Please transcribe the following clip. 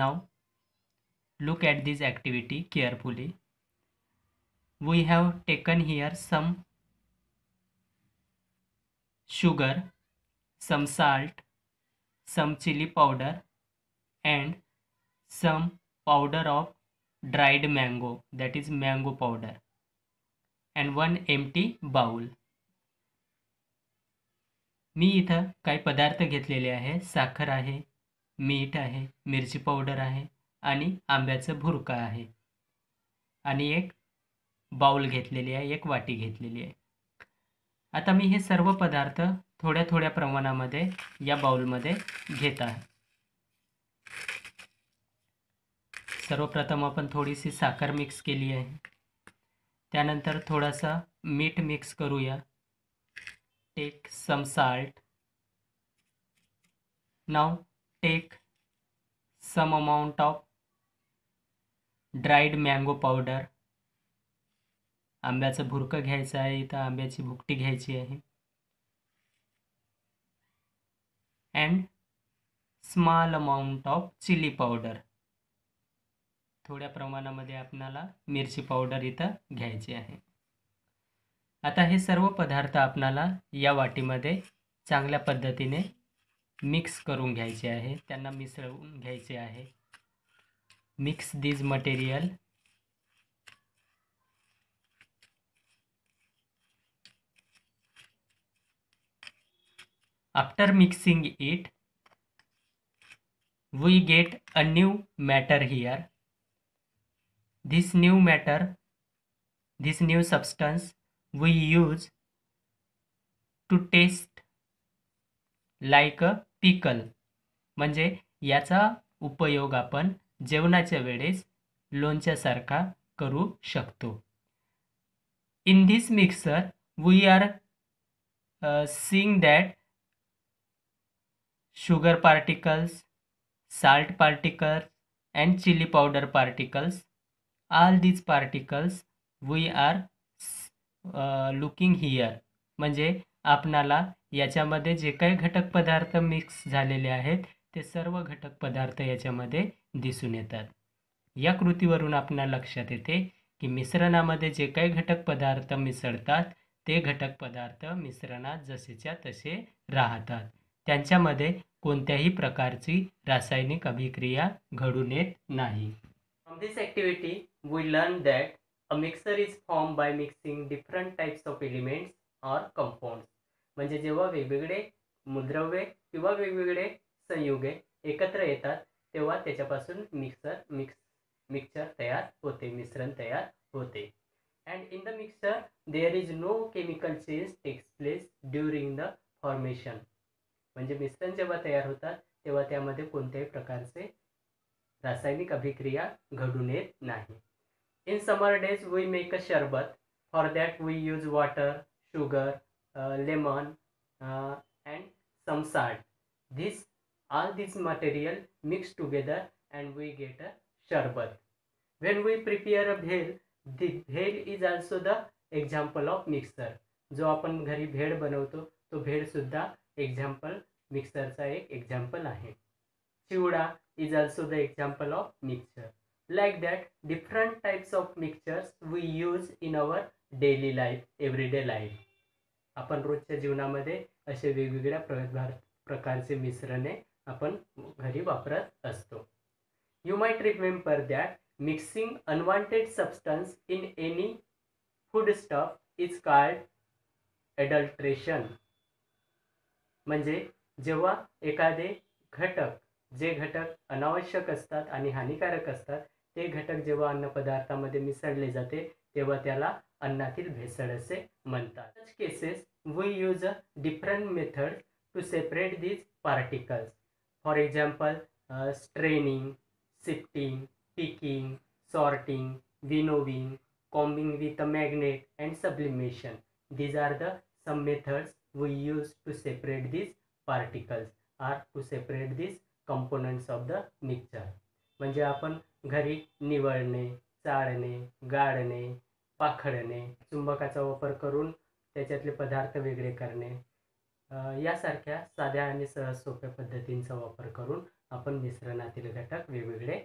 Now look at this activity carefully. We have taken here some sugar, some salt, some chili powder and some powder of dried mango that is mango powder and one empty bowl. मी इथं काही पदार्थ घेतलेले आहे साखर आहे मीठ आहे मिरची पावडर आहे आणि आंब्याचं भुरका आहे. आणि एक बाउल घेतलेली आहे एक वाटी घेतलेली आहे. आता मी हे सर्व पदार्थ थोड्या थोड्या प्रमाणामध्ये या बाउलमध्ये घेत आहे. सर्वप्रथम आपण थोडीशी साखर मिक्स केली आहे. त्यानंतर थोडासा मीठ मिक्स करूया. Take some salt now take some amount of dried mango powder आंब्याचं भुरकं घ्यायचं आहे इथं आंब्याची भुकटी घ्यायची आहे. And small amount of chilli powder थोड्या प्रमाणामध्ये आपणाला मिरची पावडर इथं घ्यायची आहे. आता हे सर्व पदार्थ आपणाला या वाटीमध्ये चांगल्या पद्धतीने मिक्स करूँ घसरुन mix these material. After mixing it, we get a new matter here. This new matter, this new substance we use to taste like like pickle म्हणजे याचा उपयोग आपण जेवणाच्या वेळेस लोणच्यासारखा करू शकतो. In this mixture we are seeing that sugar particles salt particle and chilli powder particles all these particles we are looking here म्हणजे आपणाला याच्यामध्ये जे काही घटक पदार्थ मिक्स झालेले आहेत ते सर्व घटक पदार्थ याच्यामध्ये दिसून येतात. या कृतीवरून आपणाला लक्षात येते की मिश्रणामध्ये जे काही घटक पदार्थ मिसळतात ते घटक पदार्थ मिश्रणात जसेच्या तसे राहतात. त्यांच्यामध्ये कोणत्याही प्रकारची रासायनिक अभिक्रिया घडून येत नाही. From this activity we learn that a mixture is form by mixing different types of elements or compounds म्हणजे जेव्हा वेगवेगळे मूलद्रव्ये किंवा वेगवेगळे संयुगे एकत्र येतात तेव्हा त्याच्यापासून मिक्सर मिक्स मिक्सर तयार होते मिश्रण तयार होते. And in the mixture there is no chemical change takes place during the formation म्हणजे मिश्रण जेव्हा तयार होतात तेव्हा त्यामध्ये कोणत्याही प्रकारचे रासायनिक अभिक्रिया घडून येत नाही. In summer days we make a sharbat for that we use water sugar lemon and some salt. This all this material mixed together and we get a sharbat when we prepare a bhel the bhel is also the example of mixer जो आपण घरी भेड बनवतो तो भेड सुद्धा example मिक्सरचा एक एक्झाम्पल आहे. Chivda is also the example of mixture like that different types of mixtures we use in our daily life everyday life आपण रोजच्या जीवनामध्ये असे वेगवेगळ्या प्रकार प्रकारचे मिश्रणे आपण घरी वापरत असतो. You might remember that mixing unwanted substance in any food stuff is called adulteration म्हणजे जेव्हा एखादे घटक जे घटक अनावश्यक असतात आणि हानिकारक असतात ते घटक जेव्हा अन्नपदार्थामध्ये मिसळले जाते तेव्हा त्याला अन्नातील भेसळ असे म्हणतात. Cases we use a different method to separate these particles for example straining sifting picking sorting winnowing combing with a magnet and sublimation these are the some methods we use to separate these particles or to separate these components of the mixture म्हणजे आपण घरी निवळणे चाळणे गाळणे पाखडणे चुंबकाचा वापर करून त्याच्यातले पदार्थ वेगळे करणे. यासारख्या साध्या आणि सहज सोप्या पद्धतींचा वापर करून आपण मिश्रणातील घटक वेगवेगळे